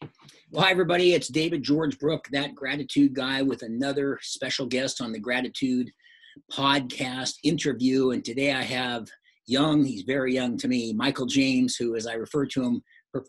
Well, hi, everybody. It's David George Brooke, that gratitude guy, with another special guest on the Gratitude podcast interview. And today I have young, he's very young to me, Michael James, who, as I refer to him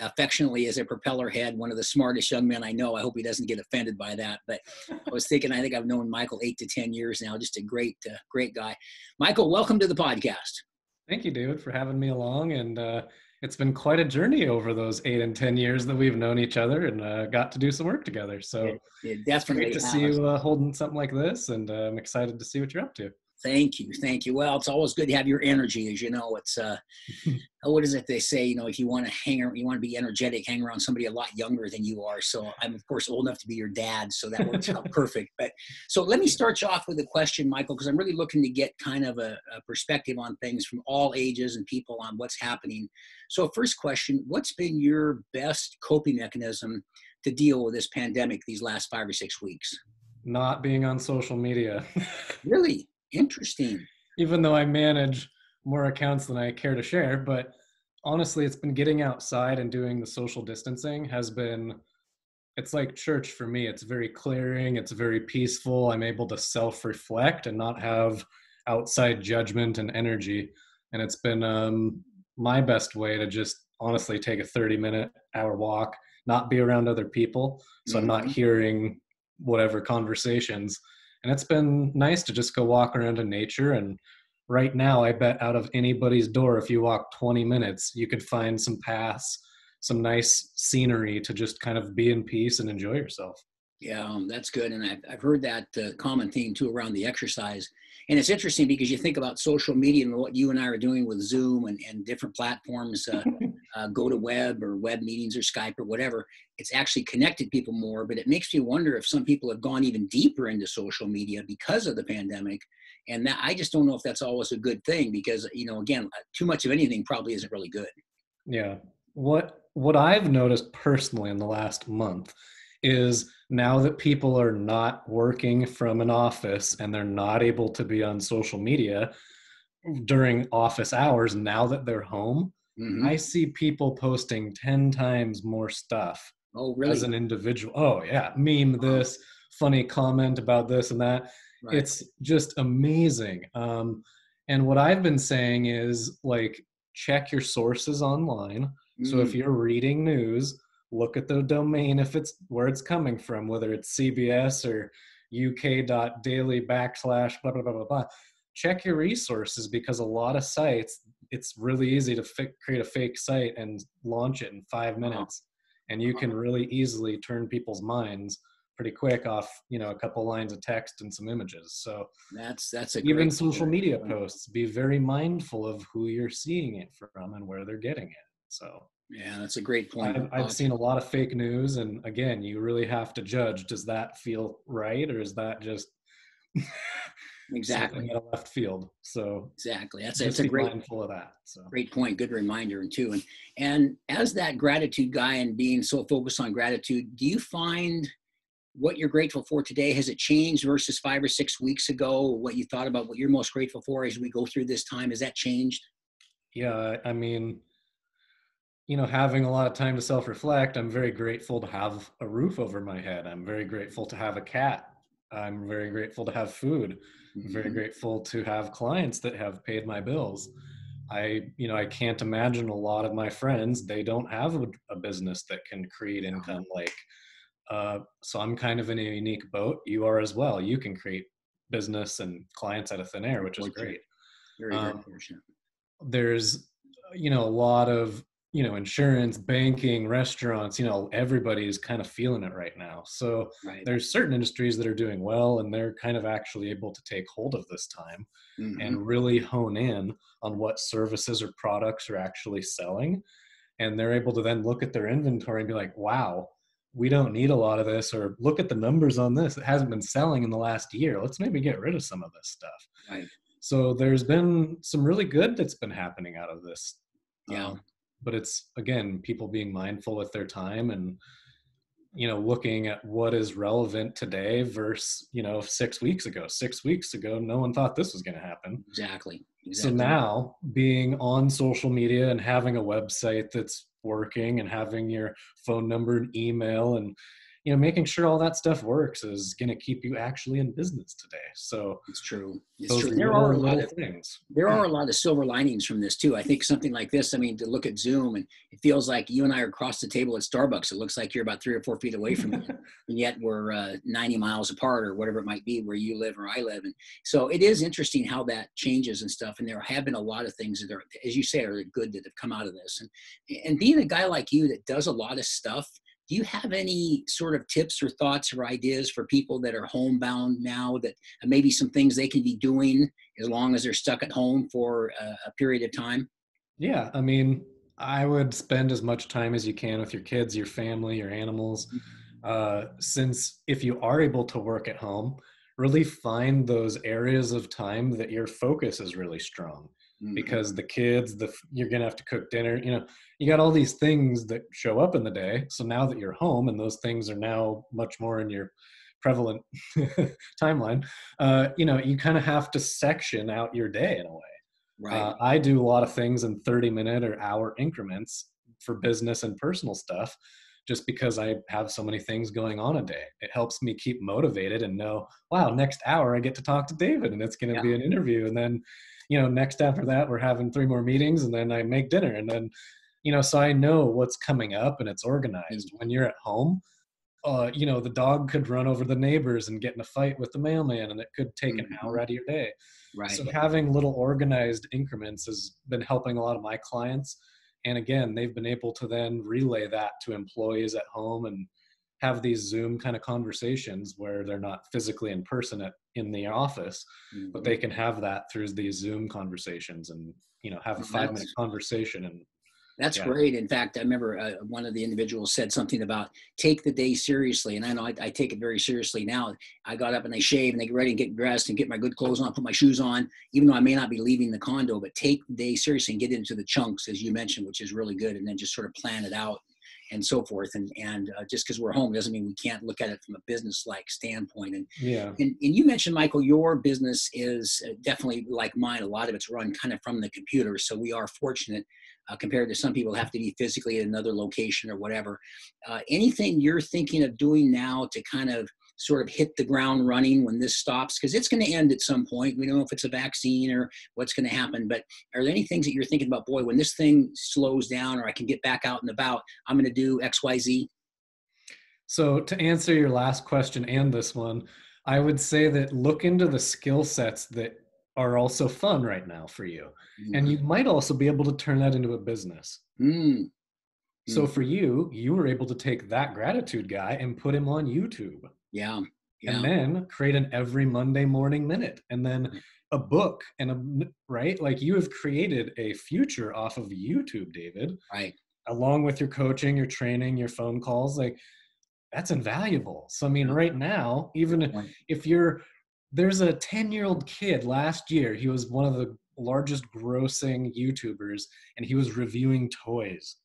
affectionately as a propeller head, one of the smartest young men I know. I hope he doesn't get offended by that. But I was thinking, I think I've known Michael eight to 10 years now, just a great, uh, great guy. Michael, welcome to the podcast. Thank you, David, for having me along. And uh, it's been quite a journey over those eight and 10 years that we've known each other and uh, got to do some work together. So it, it definitely great to see you uh, holding something like this. And uh, I'm excited to see what you're up to. Thank you, thank you. Well, it's always good to have your energy, as you know. It's uh, what is it they say? You know, if you want to hang, around, you want to be energetic, hang around somebody a lot younger than you are. So I'm of course old enough to be your dad, so that works out perfect. But so let me start you off with a question, Michael, because I'm really looking to get kind of a, a perspective on things from all ages and people on what's happening. So first question: What's been your best coping mechanism to deal with this pandemic these last five or six weeks? Not being on social media. really? Interesting. Even though I manage more accounts than I care to share, but honestly, it's been getting outside and doing the social distancing has been it's like church for me. It's very clearing, it's very peaceful. I'm able to self-reflect and not have outside judgment and energy. And it's been um, my best way to just honestly take a 30 minute hour walk, not be around other people. So mm-hmm. I'm not mm-hmm. hearing whatever conversations and it's been nice to just go walk around in nature. And right now i bet out of anybody's door if you walk 20 minutes you could find some paths some nice scenery to just kind of be in peace and enjoy yourself yeah um, that's good and i've, I've heard that uh, common theme too around the exercise and it's interesting because you think about social media and what you and I are doing with Zoom and, and different platforms, uh, uh, go to web or web meetings or Skype or whatever. It's actually connected people more, but it makes me wonder if some people have gone even deeper into social media because of the pandemic. And that, I just don't know if that's always a good thing because, you know, again, too much of anything probably isn't really good. Yeah. What what I've noticed personally in the last month is now that people are not working from an office and they're not able to be on social media during office hours now that they're home mm-hmm. i see people posting 10 times more stuff oh really as an individual oh yeah meme this funny comment about this and that right. it's just amazing um, and what i've been saying is like check your sources online mm-hmm. so if mm. you're reading news look at the domain if it's where it's coming from, whether it's CBS or uk.daily backslash blah, blah, blah, blah, blah. Check your resources because a lot of sites, it's really easy to create a fake site and launch it in five uh-huh. minutes. And you can uh-huh. really easily turn people's minds pretty quick off, you know, a couple lines of text and some images. So that's that's a even social media posts. Be very mindful of who you're seeing it from and where they're getting it. So yeah, that's a great point. I've, I've, seen a lot of fake news, and again, you really have to judge: does that feel right, or is that just exactly out left field? So exactly, that's that's a great mindful of that. So great point, good reminder, and too. And and as that gratitude guy and being so focused on gratitude, do you find what you're grateful for today has it changed versus five or six weeks ago? What you thought about what you're most grateful for as we go through this time has that changed? Yeah, I mean you know, having a lot of time to self reflect, I'm very grateful to have a roof over my head. I'm very grateful to have a cat. I'm very grateful to have food. I'm very mm-hmm. grateful to have clients that have paid my bills. I, you know, I can't imagine a lot of my friends, they don't have a, a business that can create income like, uh, so I'm kind of in a unique boat. You are as well. You can create business and clients out of thin air, which is great. Very, very um. There's, you know, a lot of you know insurance banking restaurants you know everybody is kind of feeling it right now so right. there's certain industries that are doing well and they're kind of actually able to take hold of this time mm-hmm. and really hone in on what services or products are actually selling and they're able to then look at their inventory and be like wow we don't need a lot of this or look at the numbers on this it hasn't been selling in the last year let's maybe get rid of some of this stuff right. so there's been some really good that's been happening out of this yeah um, but it's again people being mindful with their time and you know looking at what is relevant today versus you know six weeks ago six weeks ago no one thought this was going to happen exactly. exactly so now being on social media and having a website that's working and having your phone number and email and you know making sure all that stuff works is going to keep you actually in business today. So it's true. It's true. there are a lot of things. there are a lot of silver linings from this too. I think something like this i mean to look at zoom and it feels like you and i are across the table at starbucks. It looks like you're about three or four feet away from me and yet we're uh, 90 miles apart or whatever it might be where you live or i live. And so it is interesting how that changes and stuff and there have been a lot of things that are as you say are good that have come out of this. And and being a guy like you that does a lot of stuff do you have any sort of tips or thoughts or ideas for people that are homebound now that maybe some things they can be doing as long as they're stuck at home for a, period of time? Yeah, I mean, I would spend as much time as you can with your kids, your family, your animals. Mm-hmm. Uh, since if you are able to work at home, really find those areas of time that your focus is really strong mm-hmm. because the kids the you're gonna have to cook dinner you know you got all these things that show up in the day so now that you're home and those things are now much more in your prevalent timeline uh, you know you kind of have to section out your day in a way right uh, i do a lot of things in 30 minute or hour increments for business and personal stuff just because I have so many things going on a day. It helps me keep motivated and know, wow, next hour I get to talk to David and it's going to yeah. be an interview. And then you know next after that we're having three more meetings and then i make dinner. And then you know so i know what's coming up and it's organized. When you're at home uh, you know the dog could run over the neighbors and get in a fight with the mailman and it could take mm-hmm. an hour out of your day. Right. So having little organized increments has been helping a lot of my clients. And again they've been able to then relay that to employees at home and have these zoom kind of conversations where they're not physically in person at, in the office mm-hmm. but they can have that through these zoom conversations and you know have a five minute conversation and that's yeah. great. In fact, I remember uh, one of the individuals said something about take the day seriously, and I know I, I, take it very seriously now. I got up and I shave and I get ready and get dressed and get my good clothes on, put my shoes on, even though I may not be leaving the condo. But take the day seriously and get into the chunks, as you mentioned, which is really good, and then just sort of plan it out and so forth. And and uh, just because we're home doesn't mean we can't look at it from a business like standpoint. And yeah. And, and you mentioned Michael, your business is uh, definitely like mine. A lot of it's run kind of from the computer, so we are fortunate. Uh, compared to some people have to be physically at another location or whatever. Uh, anything you're thinking of doing now to kind of sort of hit the ground running when this stops? Because it's going to end at some point. We don't know if it's a vaccine or what's going to happen, but are there any things that you're thinking about, boy, when this thing slows down or I can get back out and about, I'm going to do X, Y, Z? So, to answer your last question and this one, I would say that look into the skill sets that are also fun right now for you. Mm-hmm. And you might also be able to turn that into a business. Mm-hmm. So for you, you were able to take that gratitude guy and put him on YouTube. Yeah. yeah. And then create an every Monday morning minute and then mm-hmm. a book and a right like you have created a future off of YouTube, David. Right. Along with your coaching, your training, your phone calls, like that's invaluable. So I mean, mm-hmm. right now, even if you're there's a 10 year old kid last year, he was one of the largest grossing YouTubers and he was reviewing toys.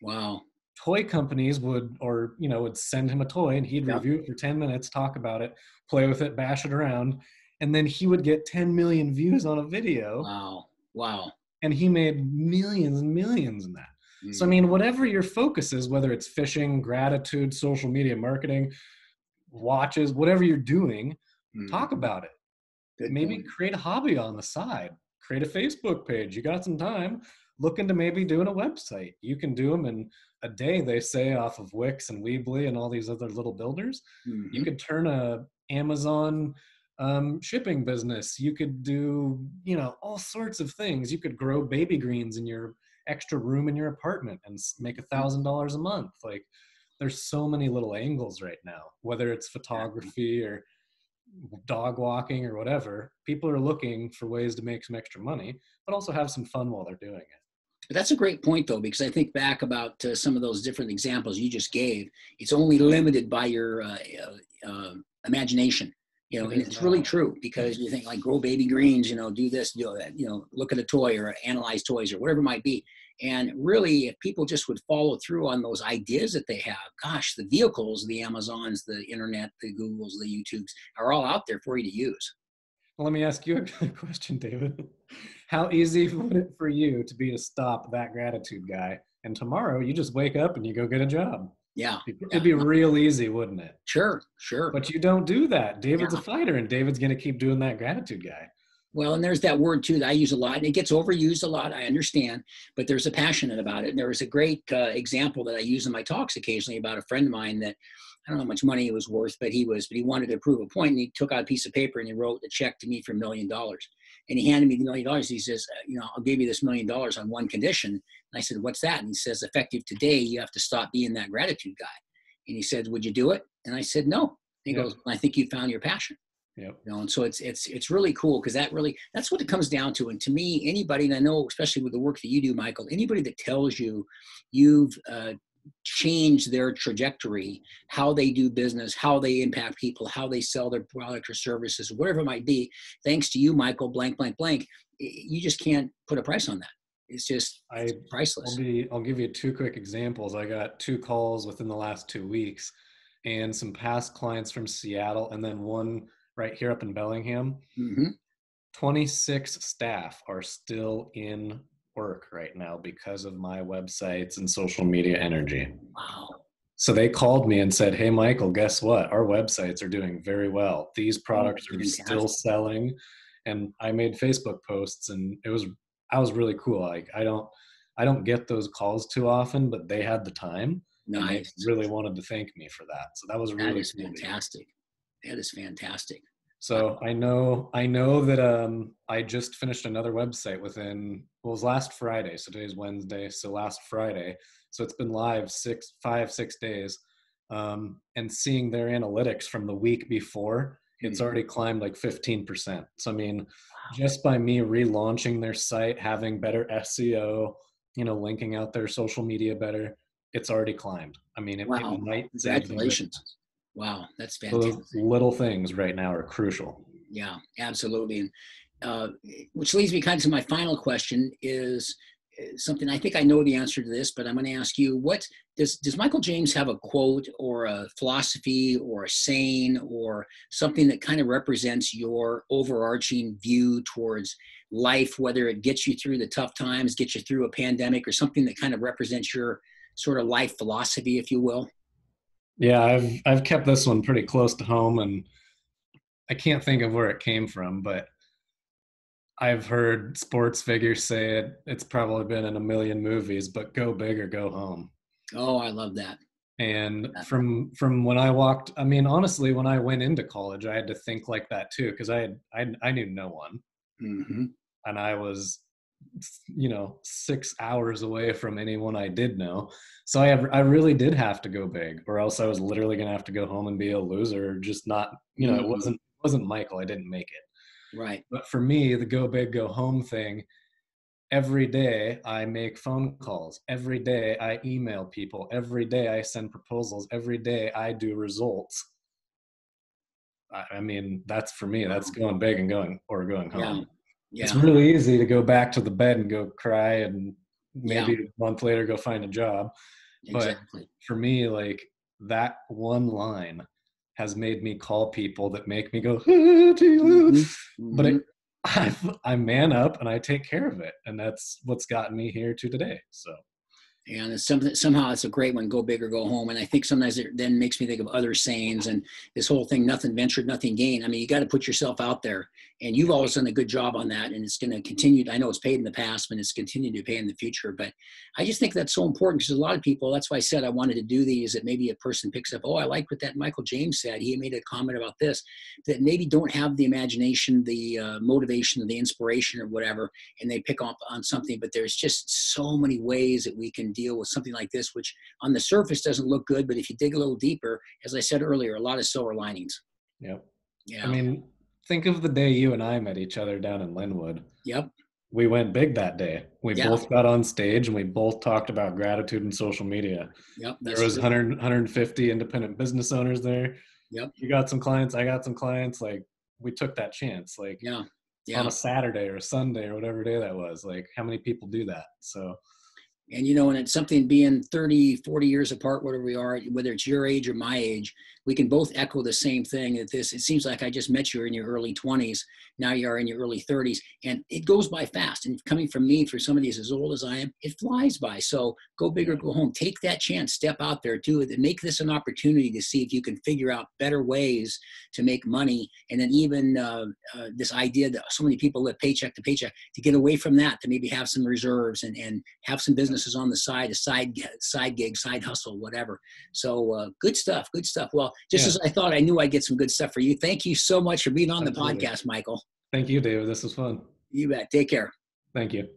Wow toy companies would or you know would send him a toy and he'd review it for 10 minutes talk about it play with it bash it around and then he would get 10 million views on a video. Wow. Wow. And he made millions and millions in that. Mm. so i mean whatever your focus is whether it's fishing gratitude social media marketing watches whatever you're doing mm. talk about it. Good maybe point. create a hobby on the side. Create a facebook page. You got some time. Look into maybe doing a website. You can do them in a day they say off of Wix and Weebly and all these other little builders. Mm-hmm. You could turn a Amazon um, shipping business. You could do you know all sorts of things. You could grow baby greens in your extra room in your apartment and make a thousand dollars a month. Like there's so many little angles right now. Whether it's photography or dog walking or whatever, people are looking for ways to make some extra money, but also have some fun while they're doing it. That's a great point, though, because I think back about uh, some of those different examples you just gave. It's only limited by your uh, uh, uh imagination, you know, and it's really true because you think like grow baby greens, you know, do this, do that, you know, look at a toy or analyze toys or whatever it might be. And really, if people just would follow through on those ideas that they have, gosh, the vehicles, the Amazons, the internet, the Googles, the YouTubes are all out there for you to use. Well, let me ask you a question, David. How easy would it for you to be to stop that gratitude guy and tomorrow you just wake up and you go get a job. Yeah. It'd yeah. be real easy, wouldn't it? Sure, sure. But you don't do that. David's Yeah. a fighter and David's going to keep doing that gratitude guy. Well, and there's that word too that I use a lot, and it gets overused a lot. I understand, but there's a passionate about it. And there was a great uh, example that I use in my talks occasionally about a friend of mine that I don't know how much money it was worth, but he was, but he wanted to prove a point, and he took out a piece of paper and he wrote a check to me for a million dollars. And he handed me the million dollars. He says, uh, you know, I'll give you this million dollars on one condition. And I said, what's that? And he says, effective today, you have to stop being that gratitude guy. And he said, would you do it? And I said, no. And he Yeah. goes, I think you found your passion Yep. you know and so it's it's it's really cool because that really that's what it comes down to and to me anybody and i know especially with the work that you do michael anybody that tells you you've uh, changed their trajectory how they do business how they impact people how they sell their product or services whatever it might be thanks to you michael blank blank blank you just can't put a price on that it's just I it's priceless I'll be I'll give you two quick examples. I got two calls within the last 2 weeks and some past clients from Seattle and then one right here up in Bellingham. hmm 26 staff are still in work right now because of my websites and social media energy. wow So they called me and said, "Hey Michael, guess what? Our websites are doing very well. These products are still selling." And I made Facebook posts and it was I was really cool. Like I don't I don't get those calls too often, but they had the time and they really wanted to thank me for that. So that was that really cool. fantastic that is fantastic So I know I know that um I just finished another website within well it was last Friday. So today's Wednesday. So last Friday. So it's been live six five, six days. Um and seeing their analytics from the week before, it's Mhm. already climbed like 15%. So I mean, just by me relaunching their site, having better SEO, you know, linking out their social media better, it's already climbed. I mean, it, Wow. it might congratulations wow that's fantastic those little things right now are crucial. Yeah, absolutely. And uh, which leads me kind of to my final question is uh, something I think I know the answer to this, but I'm going to ask you: What does does Michael James have a quote or a philosophy or a saying or something that kind of represents your overarching view towards life, whether it gets you through the tough times, gets you through a pandemic, or something that kind of represents your sort of life philosophy, if you will? Yeah, I've I've kept this one pretty close to home, and I can't think of where it came from, but I've heard sports figures say it. It's probably been in a million movies, but go big or go home. Oh, I love that. And from from when I walked, I mean, honestly, when I went into college, I had to think like that too, because I had I I knew no one, hmm and I was, you know, six hours away from anyone I did know. So I have, I really did have to go big, or else I was literally gonna have to go home and be a loser, just not. You know, it Mhm. wasn't wasn't Michael. I didn't make it. Right. But for me, the go big, go home thing, every day I make phone calls. Every day I email people. Every day I send proposals. Every day I do results. I, I mean, that's for me. That's going big and going or going home. Yeah. It's really easy to go back to the bed and go cry and Yeah. maybe a month later go find a job. but- For me, like that one line has made me call people that make me go. Mhm. but it, I, I man up and I take care of it, and that's what's gotten me here to today. So and it's something somehow it's a great one go big or go home and i think sometimes it then makes me think of other sayings and this whole thing nothing ventured nothing gained i mean you got to put yourself out there and you've always done a good job on that and it's going to continue i know it's paid in the past but it's continuing to pay in the future but i just think that's so important because a lot of people that's why i said i wanted to do these that maybe a person picks up oh i like what that michael james said he made a comment about this that maybe don't have the imagination the uh, motivation the inspiration or whatever and they pick up on something but there's just so many ways that we can deal with something like this which on the surface doesn't look good but if you dig a little deeper as i said earlier a lot of silver linings yep. yeah I mean, think of the day you and I met each other down in Lynnwood. yep We went big that day. We Yeah. both got on stage and we both talked about gratitude and social media. yep There was true. 100, 150 independent business owners there. Yep. You got some clients. I got some clients. Like we took that chance. Like yeah Yeah. on a Saturday or a Sunday or whatever day that was. Like how many people do that? So and you know and it's something being 30 40 years apart whatever we are whether it's your age or my age we can both echo the same thing that this it seems like i just met you in your early 20s now you are in your early 30s and it goes by fast and coming from me for somebody as old as i am it flies by. So go big or go home. Take that chance step out there do it and make this an opportunity to see if you can figure out better ways to make money and then even uh, uh, this idea that so many people live paycheck to paycheck to get away from that to maybe have some reserves and, and have some businesses on the side a side side gig side hustle whatever so uh, good stuff good stuff well just yeah. as I thought I knew I'd get some good stuff for you. Thank you so much for being on Absolutely. the podcast, Michael. Thank you, David. This was fun. You bet. Take care. Thank you.